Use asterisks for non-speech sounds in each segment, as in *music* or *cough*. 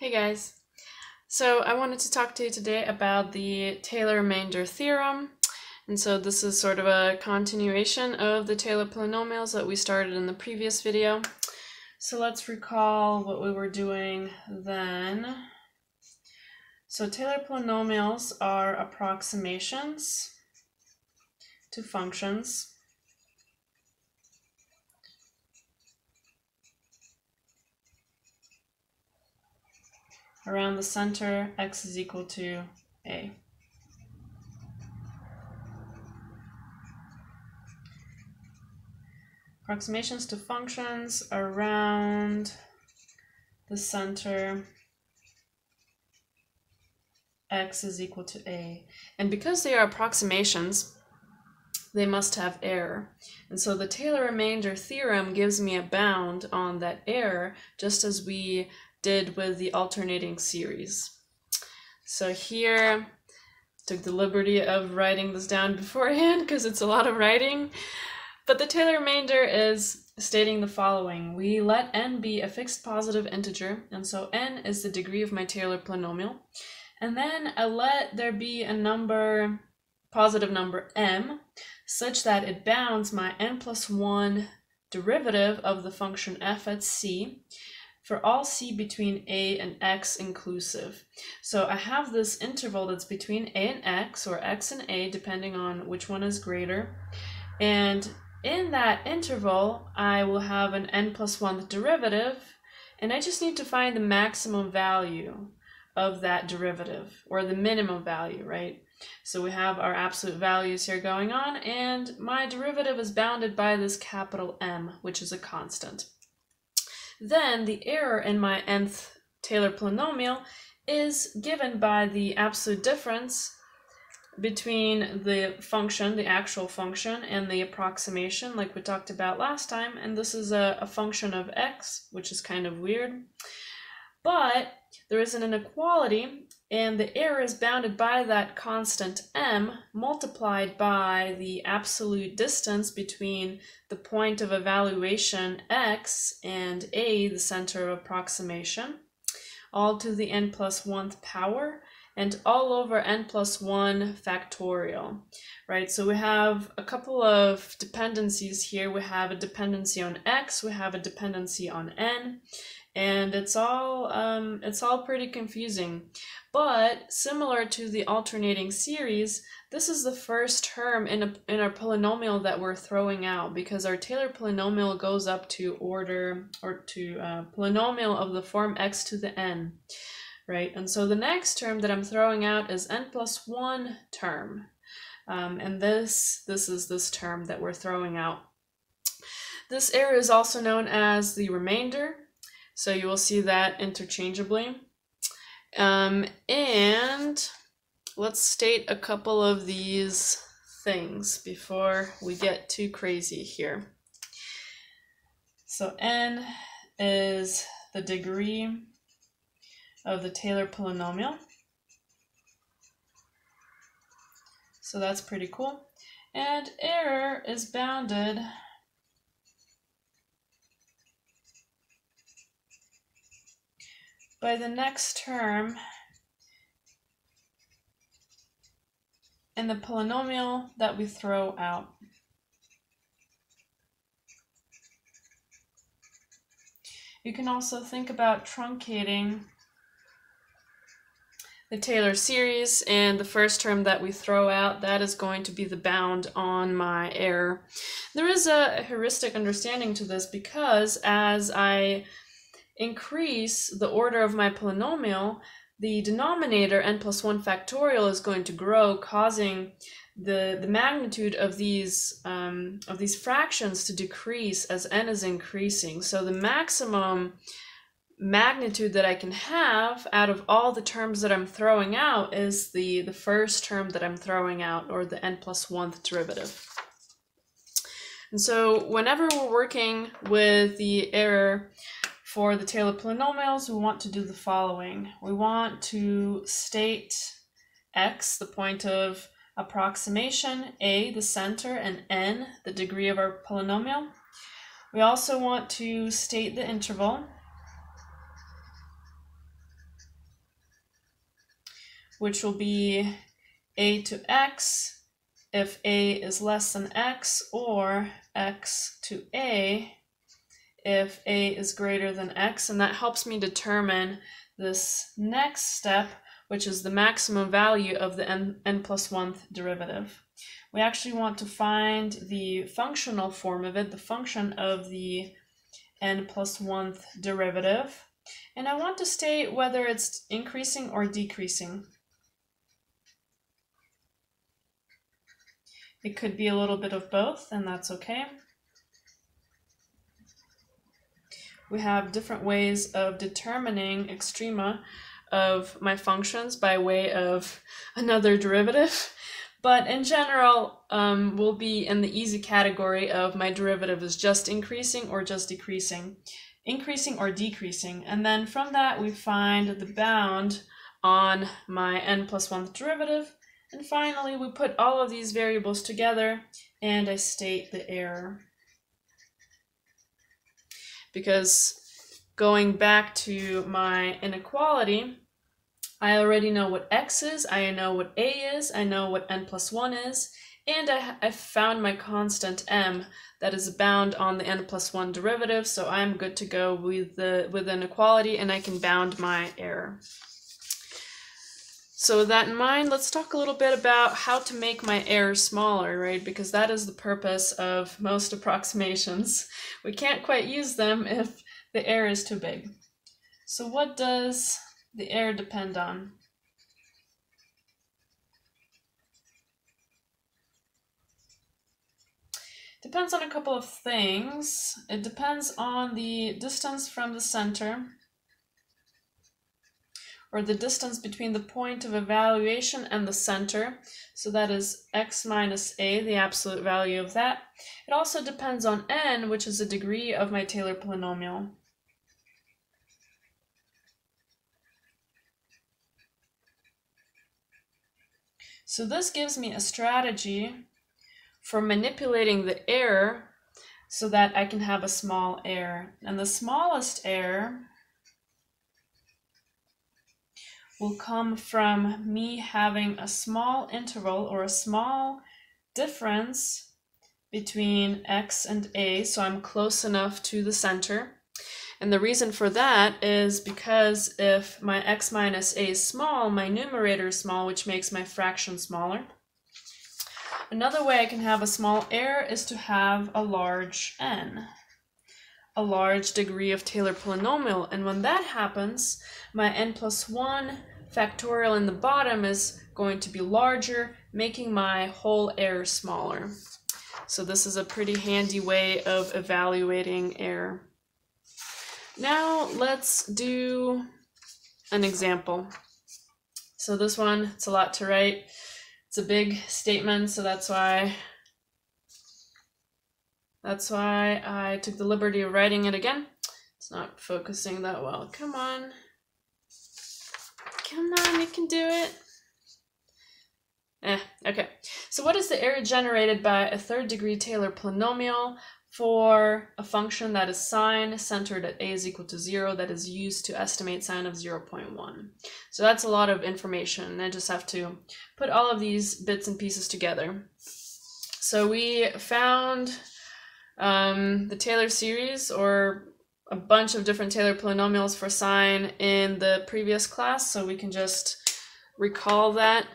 Hey guys. So I wanted to talk to you today about the Taylor-Remainder theorem. And so this is sort of a continuation of the Taylor polynomials that we started in the previous video. So let's recall what we were doing then. So Taylor polynomials are approximations to functions around the center x is equal to a. Approximations to functions around the center x is equal to a. And because they are approximations, they must have error. And so the Taylor-Remainder theorem gives me a bound on that error, just as we did with the alternating series. So here, took the liberty of writing this down beforehand because it's a lot of writing. But the Taylor remainder is stating the following. We let n be a fixed positive integer, and so n is the degree of my Taylor polynomial. And then I let there be a number, positive number m, such that it bounds my n plus 1 derivative of the function f at c for all c between a and x inclusive. So I have this interval that's between a and x, or x and a, depending on which one is greater. And in that interval, I will have an n plus 1 derivative, and I just need to find the maximum value of that derivative, or the minimum value, right? So we have our absolute values here going on, and my derivative is bounded by this capital M, which is a constant. Then the error in my nth Taylor polynomial is given by the absolute difference between the function, the actual function, and the approximation like we talked about last time. And this is a, a function of x, which is kind of weird. But there is an inequality and the error is bounded by that constant m multiplied by the absolute distance between the point of evaluation x and a, the center of approximation, all to the n plus 1th power, and all over n plus 1 factorial, right? So we have a couple of dependencies here. We have a dependency on x, we have a dependency on n, and it's all um, it's all pretty confusing. But similar to the alternating series, this is the first term in a in our polynomial that we're throwing out because our Taylor polynomial goes up to order or to uh, polynomial of the form x to the n, right? And so the next term that I'm throwing out is n plus one term, um, and this this is this term that we're throwing out. This error is also known as the remainder so you will see that interchangeably. Um, and let's state a couple of these things before we get too crazy here. So n is the degree of the Taylor polynomial. So that's pretty cool. And error is bounded by the next term in the polynomial that we throw out. You can also think about truncating the Taylor series and the first term that we throw out, that is going to be the bound on my error. There is a heuristic understanding to this because as I increase the order of my polynomial, the denominator n plus 1 factorial is going to grow, causing the, the magnitude of these, um, of these fractions to decrease as n is increasing. So the maximum magnitude that I can have out of all the terms that I'm throwing out is the, the first term that I'm throwing out, or the n plus 1th derivative. And so whenever we're working with the error for the Taylor polynomials, we want to do the following. We want to state x, the point of approximation, a, the center, and n, the degree of our polynomial. We also want to state the interval. which will be a to x if a is less than x, or x to a if a is greater than x, and that helps me determine this next step, which is the maximum value of the n, n plus 1th derivative. We actually want to find the functional form of it, the function of the n plus 1th derivative, and I want to state whether it's increasing or decreasing. It could be a little bit of both, and that's okay. We have different ways of determining extrema of my functions by way of *laughs* another derivative. But in general, um, we'll be in the easy category of my derivative is just increasing or just decreasing, increasing or decreasing. And then from that, we find the bound on my n plus 1 derivative. And finally, we put all of these variables together and I state the error. Because going back to my inequality, I already know what x is, I know what a is, I know what n plus 1 is, and I, I found my constant m that is a bound on the n plus 1 derivative, so I'm good to go with the with inequality and I can bound my error. So with that in mind, let's talk a little bit about how to make my error smaller, right? Because that is the purpose of most approximations. *laughs* We can't quite use them if the error is too big. So what does the error depend on? Depends on a couple of things. It depends on the distance from the center or the distance between the point of evaluation and the center. So that is x minus a, the absolute value of that. It also depends on n, which is the degree of my Taylor polynomial. So this gives me a strategy for manipulating the error so that I can have a small error. And the smallest error will come from me having a small interval or a small difference between x and a, so I'm close enough to the center. And the reason for that is because if my x minus a is small, my numerator is small, which makes my fraction smaller. Another way I can have a small error is to have a large n, a large degree of Taylor polynomial. And when that happens, my n plus 1 factorial in the bottom is going to be larger, making my whole error smaller. So this is a pretty handy way of evaluating error. Now let's do an example. So this one, it's a lot to write. It's a big statement, so that's why that's why I took the liberty of writing it again. It's not focusing that well. Come on. Come on, you can do it. Eh, okay. So what is the error generated by a third degree Taylor polynomial for a function that is sine centered at a is equal to 0 that is used to estimate sine of 0.1. So that's a lot of information. I just have to put all of these bits and pieces together. So we found um, the Taylor series or a bunch of different Taylor polynomials for sine in the previous class, so we can just recall that.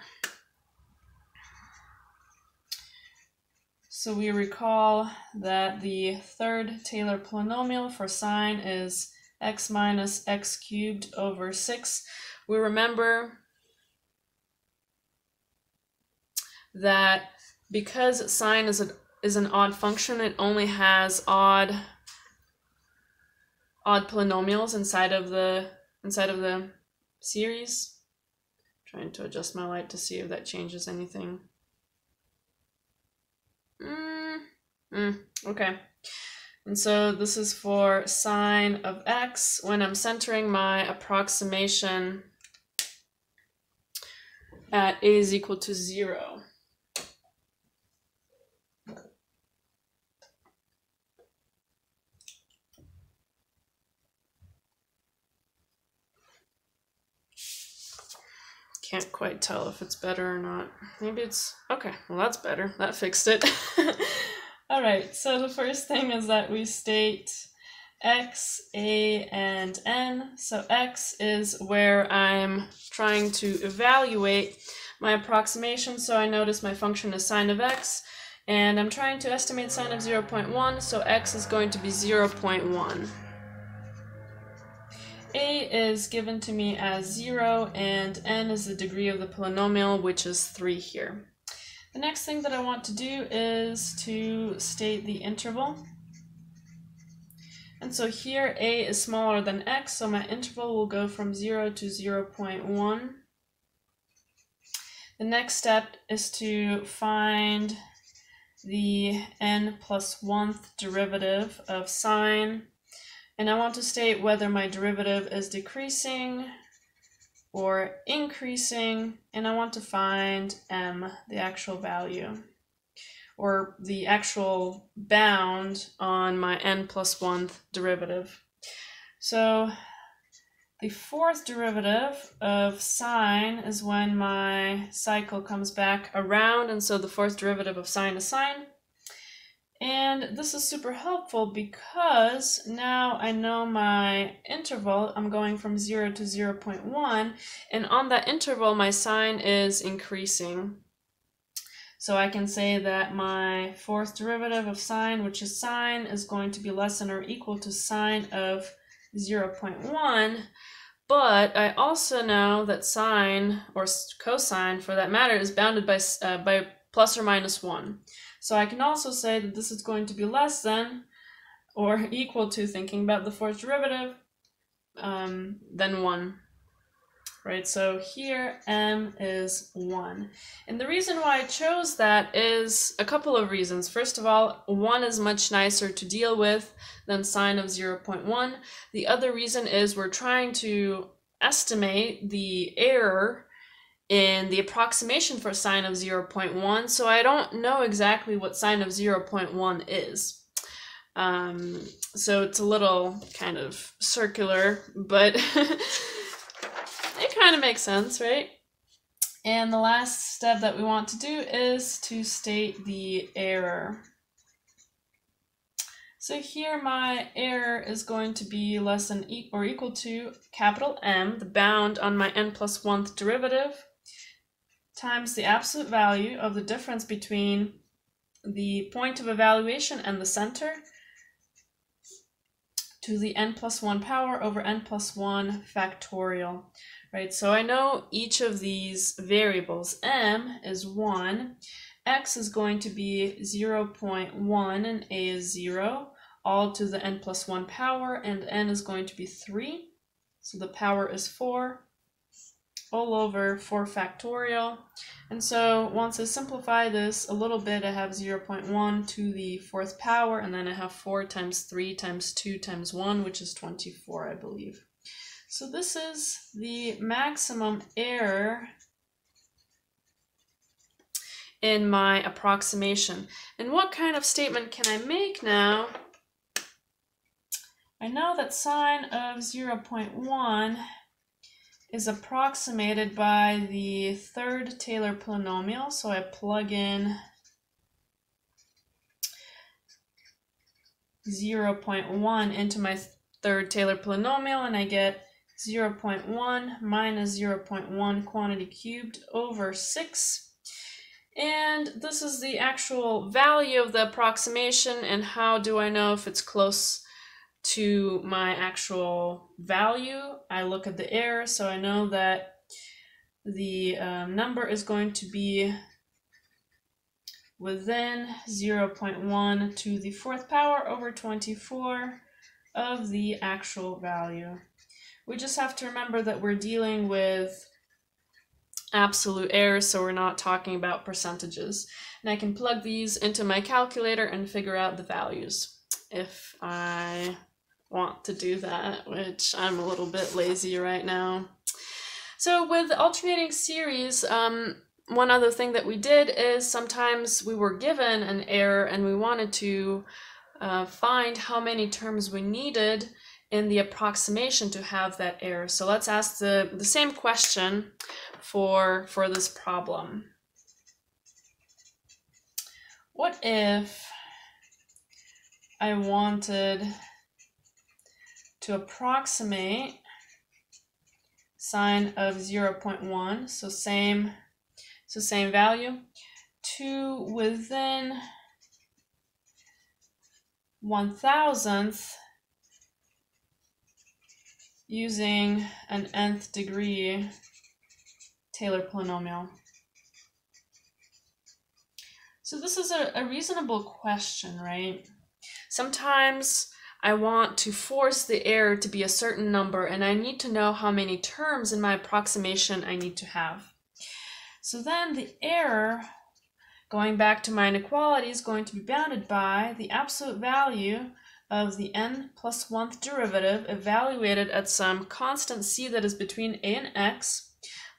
So we recall that the third Taylor polynomial for sine is x minus x cubed over 6. We remember that because sine is, a, is an odd function, it only has odd odd polynomials inside of the inside of the series. I'm trying to adjust my light to see if that changes anything. Mm, mm, okay. And so this is for sine of x when I'm centering my approximation at a is equal to 0. Can't quite tell if it's better or not. Maybe it's okay. Well, that's better. That fixed it. *laughs* All right. So the first thing is that we state x, a, and n. So x is where I'm trying to evaluate my approximation. So I notice my function is sine of x, and I'm trying to estimate sine of 0.1. So x is going to be 0.1. A is given to me as 0 and n is the degree of the polynomial, which is 3 here. The next thing that I want to do is to state the interval. And so here a is smaller than x, so my interval will go from 0 to 0 0.1. The next step is to find the n plus 1th derivative of sine and I want to state whether my derivative is decreasing or increasing, and I want to find m, the actual value, or the actual bound on my n 1 derivative. So the fourth derivative of sine is when my cycle comes back around, and so the fourth derivative of sine is sine. And this is super helpful because now I know my interval. I'm going from 0 to 0 0.1. And on that interval, my sine is increasing. So I can say that my fourth derivative of sine, which is sine, is going to be less than or equal to sine of 0 0.1. But I also know that sine, or cosine for that matter, is bounded by, uh, by plus or minus 1. So I can also say that this is going to be less than or *laughs* equal to, thinking about the fourth derivative, um, than 1. Right, so here m is 1. And the reason why I chose that is a couple of reasons. First of all, 1 is much nicer to deal with than sine of 0.1. The other reason is we're trying to estimate the error in the approximation for sine of 0.1, so I don't know exactly what sine of 0.1 is. Um, so it's a little kind of circular, but *laughs* it kind of makes sense, right? And the last step that we want to do is to state the error. So here my error is going to be less than e or equal to capital M, the bound on my n plus 1th derivative, times the absolute value of the difference between the point of evaluation and the center to the n plus 1 power over n plus 1 factorial, right? So I know each of these variables, m is 1, x is going to be 0 0.1 and a is 0, all to the n plus 1 power, and n is going to be 3, so the power is 4, all over 4 factorial. And so once I simplify this a little bit, I have 0 0.1 to the fourth power, and then I have 4 times 3 times 2 times 1, which is 24, I believe. So this is the maximum error in my approximation. And what kind of statement can I make now? I know that sine of 0 0.1 is approximated by the third Taylor polynomial. So I plug in 0.1 into my third Taylor polynomial and I get 0.1 minus 0.1 quantity cubed over 6. And this is the actual value of the approximation and how do I know if it's close to my actual value, I look at the error, so I know that the um, number is going to be within 0.1 to the fourth power over 24 of the actual value. We just have to remember that we're dealing with absolute error, so we're not talking about percentages. And I can plug these into my calculator and figure out the values if I want to do that, which I'm a little bit lazy right now. So with alternating series, um, one other thing that we did is sometimes we were given an error and we wanted to uh, find how many terms we needed in the approximation to have that error. So let's ask the, the same question for, for this problem. What if I wanted to approximate sine of 0.1, so same, so same value, to within one thousandth using an nth degree Taylor polynomial. So this is a, a reasonable question, right? Sometimes I want to force the error to be a certain number and I need to know how many terms in my approximation I need to have. So then the error, going back to my inequality, is going to be bounded by the absolute value of the n plus 1th derivative evaluated at some constant c that is between a and x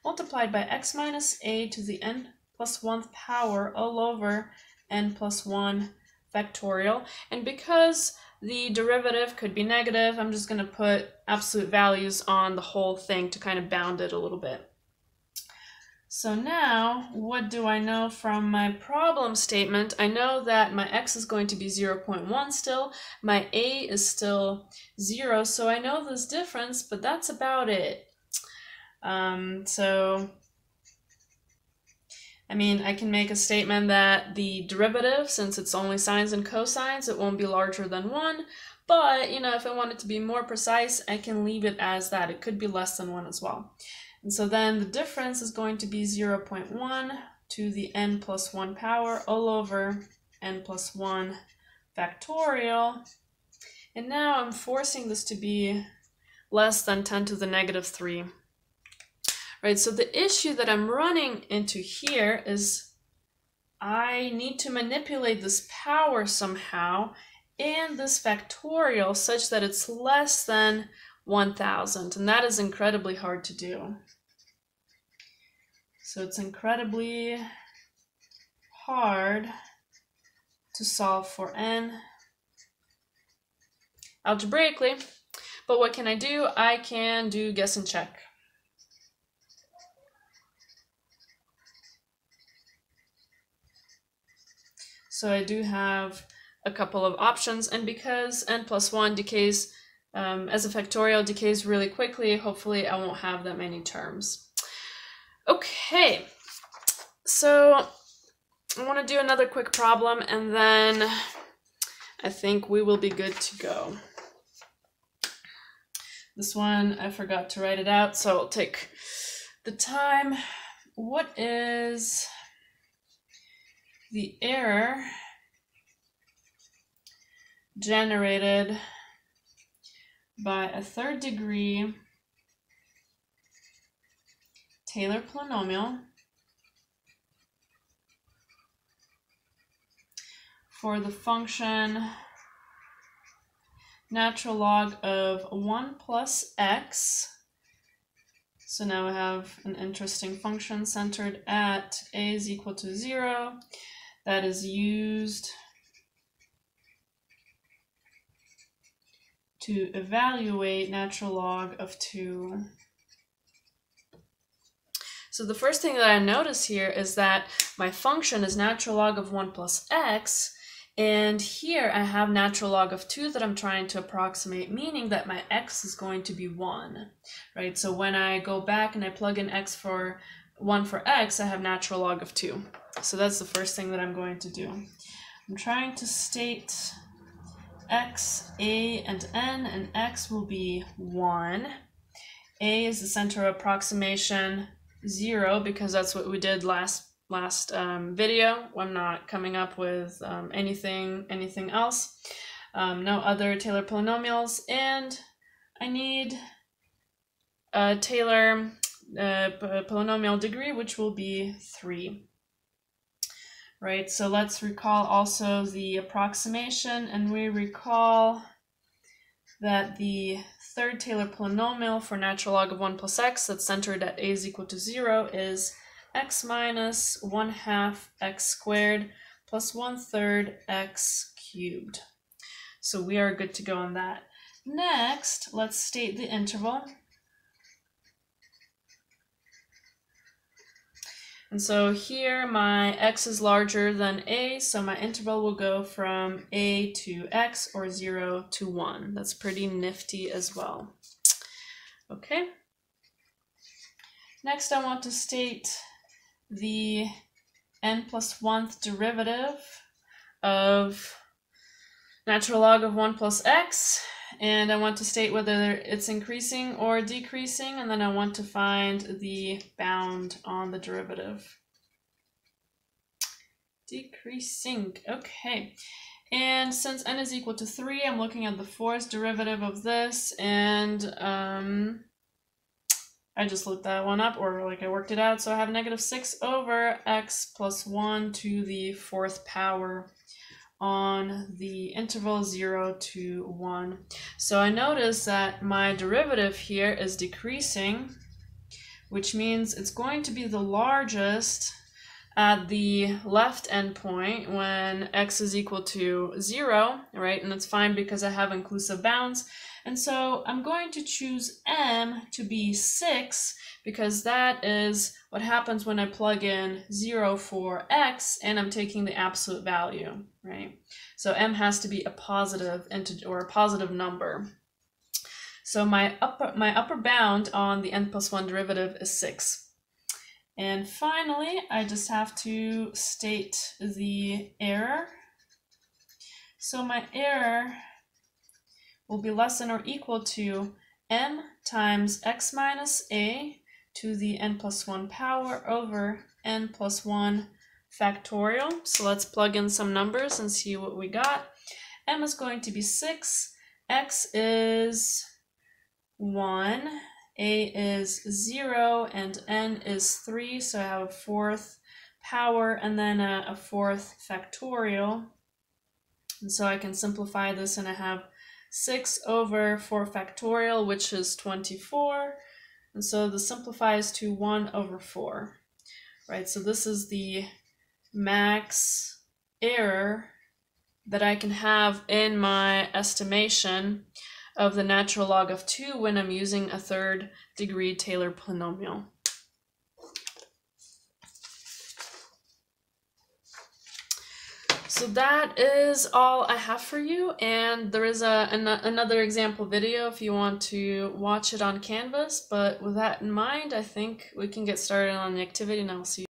multiplied by x minus a to the n plus 1th power all over n plus 1 factorial. And because the derivative could be negative, I'm just going to put absolute values on the whole thing to kind of bound it a little bit. So now, what do I know from my problem statement? I know that my x is going to be 0.1 still, my a is still 0, so I know this difference, but that's about it. Um, so I mean, I can make a statement that the derivative, since it's only sines and cosines, it won't be larger than 1. But, you know, if I want it to be more precise, I can leave it as that. It could be less than 1 as well. And so then the difference is going to be 0 0.1 to the n plus 1 power all over n plus 1 factorial. And now I'm forcing this to be less than 10 to the negative 3 right? So the issue that I'm running into here is I need to manipulate this power somehow and this factorial such that it's less than 1000 and that is incredibly hard to do. So it's incredibly hard to solve for n algebraically, but what can I do? I can do guess and check. So I do have a couple of options. And because n plus 1 decays um, as a factorial decays really quickly, hopefully I won't have that many terms. Okay, so I want to do another quick problem and then I think we will be good to go. This one, I forgot to write it out, so I'll take the time. What is the error generated by a third degree Taylor polynomial for the function natural log of 1 plus x. So now we have an interesting function centered at a is equal to 0 that is used to evaluate natural log of 2. So the first thing that I notice here is that my function is natural log of 1 plus x, and here I have natural log of 2 that I'm trying to approximate, meaning that my x is going to be 1, right? So when I go back and I plug in x for 1 for x, I have natural log of 2. So that's the first thing that I'm going to do. I'm trying to state x, a, and n, and x will be 1. a is the center of approximation 0 because that's what we did last last um, video. I'm not coming up with um, anything anything else. Um, no other Taylor polynomials, and I need a Taylor uh, polynomial degree, which will be 3 right? So let's recall also the approximation, and we recall that the third Taylor polynomial for natural log of 1 plus x that's centered at a is equal to 0 is x minus 1 half x squared plus 1 third x cubed. So we are good to go on that. next, let's state the interval. And so here my x is larger than a, so my interval will go from a to x or 0 to 1. That's pretty nifty as well. Okay. Next I want to state the n plus 1th derivative of natural log of 1 plus x and I want to state whether it's increasing or decreasing, and then I want to find the bound on the derivative. Decreasing, okay. And since n is equal to 3, I'm looking at the fourth derivative of this, and um, I just looked that one up, or like I worked it out, so I have negative 6 over x plus 1 to the fourth power on the interval 0 to 1. So I notice that my derivative here is decreasing, which means it's going to be the largest at the left endpoint when x is equal to 0, right? And that's fine because I have inclusive bounds. And so I'm going to choose m to be 6 because that is what happens when I plug in 0 for x and I'm taking the absolute value, right? So m has to be a positive integer or a positive number. So my upper, my upper bound on the n plus 1 derivative is 6. And finally, I just have to state the error. So my error will be less than or equal to m times x minus a to the n plus 1 power over n plus 1 factorial. So let's plug in some numbers and see what we got. m is going to be 6, x is 1, a is 0, and n is 3. So I have a fourth power and then a, a fourth factorial. And so I can simplify this and I have 6 over 4 factorial, which is 24. And so this simplifies to 1 over 4, right? So this is the max error that I can have in my estimation of the natural log of 2 when I'm using a third degree Taylor polynomial. So that is all I have for you, and there is a an, another example video if you want to watch it on Canvas, but with that in mind, I think we can get started on the activity and I'll see you